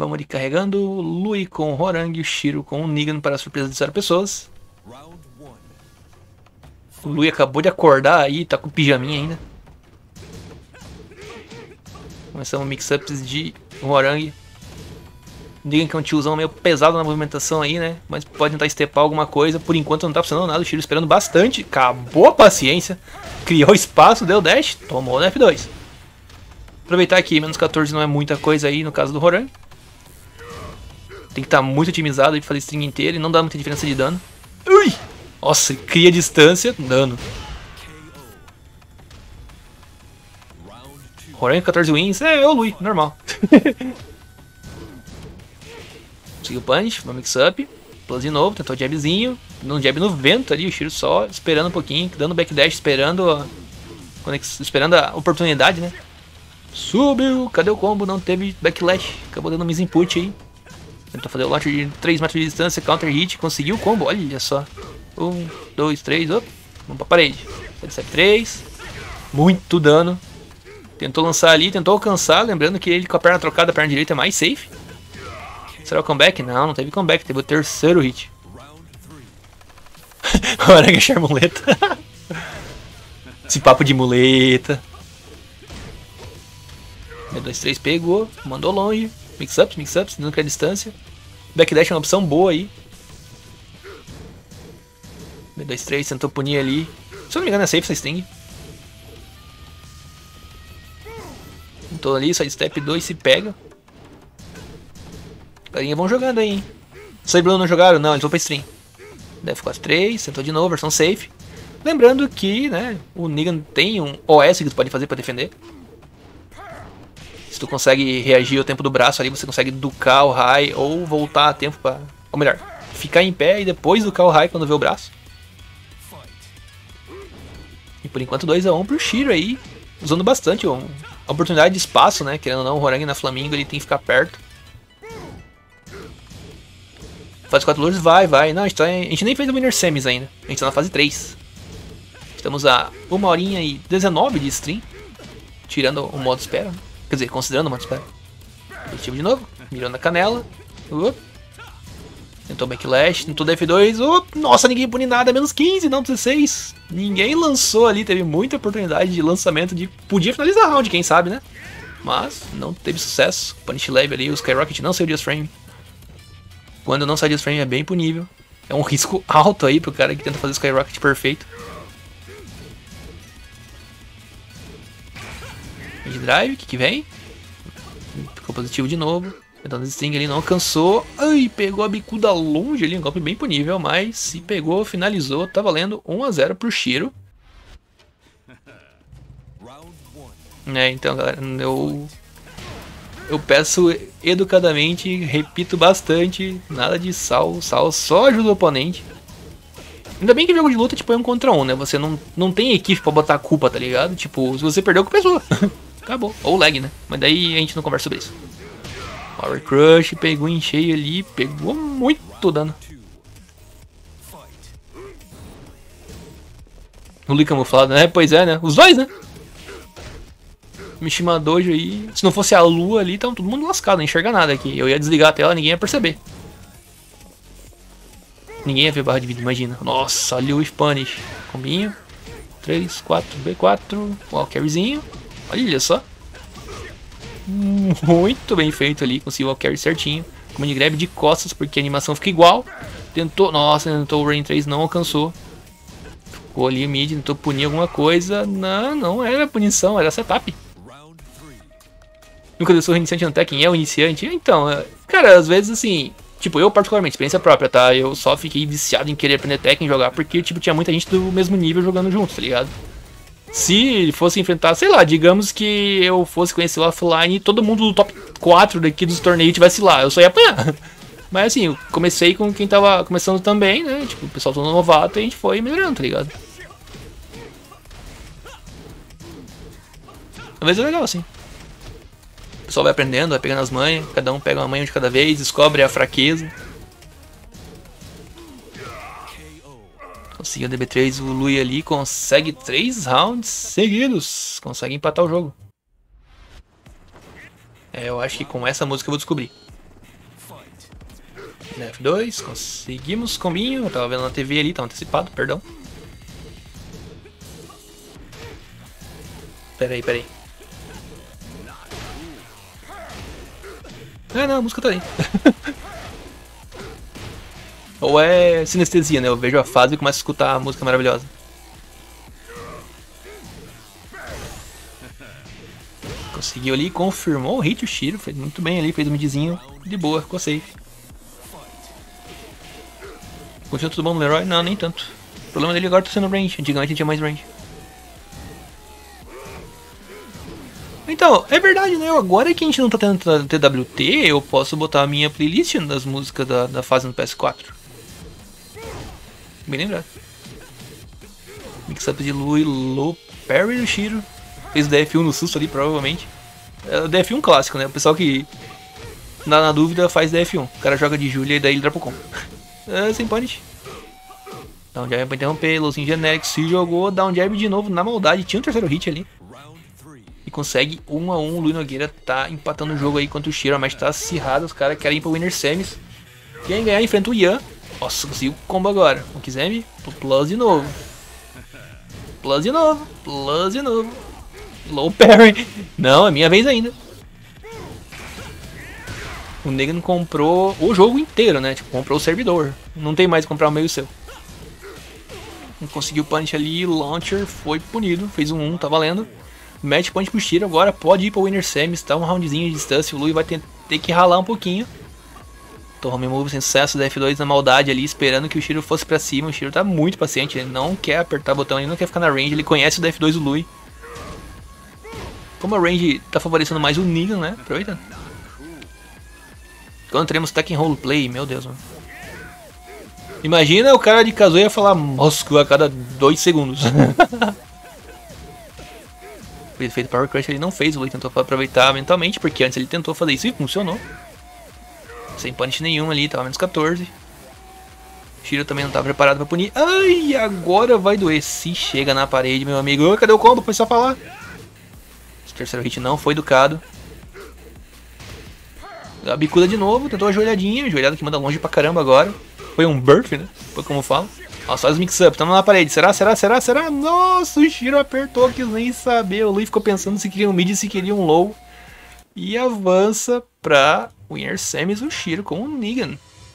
Vamos ali carregando. Lui com o Horang e o Shiro com o Negan para a surpresa de zero pessoas. O Lui acabou de acordar aí, tá com pijaminha ainda. Começamos mix-ups de Horang. Negan que é um tiozão meio pesado na movimentação aí, né? Mas pode tentar estepar alguma coisa. Por enquanto não tá funcionando nada. O Shiro esperando bastante. Acabou a paciência. Criou espaço, deu dash. Tomou no F2. Aproveitar que menos 14 não é muita coisa aí no caso do Horan. Tem que estar tá muito otimizado e fazer string inteira e não dá muita diferença de dano. Ui! Nossa, cria distância, dano. Horan 14 wins, é, o Lui, normal. Conseguiu punch, no mix up. Plus de novo, tentou jabzinho. Dando jab no vento ali, o Shiro só esperando um pouquinho, dando backdash, esperando a, esperando a oportunidade, né? Subiu, cadê o combo? Não teve backlash, acabou dando miss input aí. Tentou fazer o launch de 3 metros de distância, counter hit, conseguiu o combo, olha só. 1, 2, 3, op, vamos pra parede. 3, muito dano. Tentou lançar ali, tentou alcançar, lembrando que ele com a perna trocada, a perna direita é mais safe. Será o comeback? Não, não teve comeback, teve o terceiro hit. Aranha achar muleta. Esse papo de muleta. 2, 3 pegou, mandou longe. Mix-ups, mix-ups, não quer distância. Backdash é uma opção boa aí. B2, 3, tentou punir ali. Se eu não me engano é safe essa string. Tentou ali, side step 2 se pega. Carinha vão jogando aí, hein. Sai Bruno não jogaram? Não, eles vão pra stream. Def 4 3, tentou de novo, versão safe. Lembrando que, né, o Negan tem um OS que tu pode fazer pra defender tu consegue reagir ao tempo do braço ali, você consegue ducar o high ou voltar a tempo para, ou melhor, ficar em pé e depois ducar o high quando vê o braço. E por enquanto 2 a 1 um pro Shiro aí, usando bastante um, a oportunidade de espaço, né? Querendo ou não, o Horang na Flamingo ele tem que ficar perto. Fase 4 lures, vai, vai. Não, a gente, tá, a gente nem fez o Winner Semis ainda. A gente tá na fase 3. Estamos a 1 horinha e 19 de stream. Tirando o modo espera. Quer dizer, considerando espera. Positivo de novo. Mirou na canela. Uh. Tentou backlash, tentou F2. Uh. Nossa, ninguém pune nada. Menos 15, não 16. Ninguém lançou ali. Teve muita oportunidade de lançamento de... Podia finalizar a round, quem sabe, né? Mas não teve sucesso. Punish Leve ali. O Skyrocket não saiu de frame. Quando não sai de frame é bem punível. É um risco alto aí pro cara que tenta fazer o Skyrocket perfeito. Drive, o que, que vem? Ficou positivo de novo. Tentando string ali, não alcançou. Ai, pegou a bicuda longe ali, um golpe bem punível, mas se pegou, finalizou, tá valendo 1x0 pro Shiro. É, então galera, eu eu peço educadamente, repito bastante, nada de sal, sal só ajuda o oponente. Ainda bem que jogo de luta tipo, é um contra um, né? Você não, não tem equipe pra botar a culpa, tá ligado? Tipo, se você perdeu, a culpa é sua. Acabou. Ou lag, né? Mas daí a gente não conversa sobre isso. Power Crush pegou em cheio ali, pegou muito dano. Lee camuflado, né? Pois é, né? Os dois, né? Mishima Dojo aí. Se não fosse a lua ali, tava todo mundo lascado, não enxerga nada aqui. Eu ia desligar a tela, ninguém ia perceber. Ninguém ia ver barra de vida, imagina. Nossa, ali o Spanish. Combinho. 3, 4, B4. Ó, carryzinho. Olha só. Muito bem feito ali, conseguiu o carry certinho. Command grab de costas, porque a animação fica igual. Tentou, nossa, tentou o Rain 3, não alcançou. Ficou ali mid, tentou punir alguma coisa. Não, não era punição, era setup. Nunca deu reiniciante no Tekken, é o iniciante? Então, é, cara, às vezes assim, tipo, eu particularmente, experiência própria, tá? Eu só fiquei viciado em querer aprender Tekken jogar, porque, tipo, tinha muita gente do mesmo nível jogando junto, tá ligado? Se fosse enfrentar, sei lá, digamos que eu fosse conhecer o offline e todo mundo do top 4 daqui dos torneios tivesse lá, eu só ia apanhar. Mas assim, eu comecei com quem tava começando também, né? Tipo, o pessoal todo novato e a gente foi melhorando, tá ligado? Às vezes é legal assim. O pessoal vai aprendendo, vai pegando as manhas, cada um pega uma manha de cada vez, descobre a fraqueza. Conseguiu o DB3, o Lui ali consegue 3 rounds seguidos. Consegue empatar o jogo. É, eu acho que com essa música eu vou descobrir. F2, conseguimos combinho. Eu tava vendo na TV ali, tava antecipado, perdão. Pera aí, pera aí. Ah, não, a música tá aí. Ou é sinestesia, né? Eu vejo a fase e começo a escutar a música maravilhosa. Conseguiu ali, confirmou o hit o Shiro, fez muito bem ali, fez um midzinho de boa, ficou safe. Continua tudo bom no Leroy? Não, nem tanto. O problema dele agora tá sendo range, antigamente tinha mais range. Então, é verdade, né? Agora que a gente não tá tendo TWT, eu posso botar a minha playlist das músicas da, da fase no PS4. Bem lembrado. Mix-up de Louis, Low Perry e Shiro. Fez o DF1 no susto ali, provavelmente. É o DF1 clássico, né? O pessoal que na, na dúvida faz DF1. O cara joga de Julia e daí ele dá pro com. é, sem punish. Um jab pra interromper, Lowzinho genérico se jogou, dá um jab de novo na maldade. Tinha um terceiro hit ali e consegue 1 um a 1 um. O Luiz Nogueira tá empatando o jogo aí contra o Shiro. Match tá acirrada. Os caras querem ir pro Winner Semis. Quem ganhar enfrenta o Ian. Nossa, o combo agora. O Kizemi, plus de novo. Plus de novo. Plus de novo. Low parry. Não, é minha vez ainda. O Negan comprou o jogo inteiro, né? Tipo, comprou o servidor. Não tem mais comprar o meio seu. Não conseguiu punch ali, launcher foi punido, fez um 1, tá valendo. Match point pro Shiro agora, pode ir pro Winner Semis, tá um roundzinho de distância, o Lui vai ter, ter que ralar um pouquinho. Move sem sucesso da F2 na maldade ali, esperando que o Shiro fosse pra cima. O Shiro tá muito paciente, ele não quer apertar o botão, ele não quer ficar na range, ele conhece o F2 do Lui. Como a range tá favorecendo mais o Negan, né? Aproveita. Quando teremos Tekken Roleplay, meu Deus, mano. Imagina o cara de Kazuya falar Moscou a cada dois segundos. Por efeito Power Crush ele não fez, o Lee tentou aproveitar mentalmente, porque antes ele tentou fazer isso e funcionou. Sem punish nenhum ali, tava menos 14. Shiro também não tava preparado pra punir. Ai, agora vai doer. Se chega na parede, meu amigo. cadê o combo? Foi só falar. Esse terceiro hit não foi educado. A bicuda de novo, tentou a joelhadinha. Joelhada que manda longe pra caramba agora. Foi um burf, né? Foi como falo. Ó, só os mix-up, tamo na parede. Será, será, será, será? Nossa, o Shiro apertou, quis nem saber. O Lui ficou pensando se queria um mid se queria um low. E avança pra Winner Semis o Shiro com o Negan.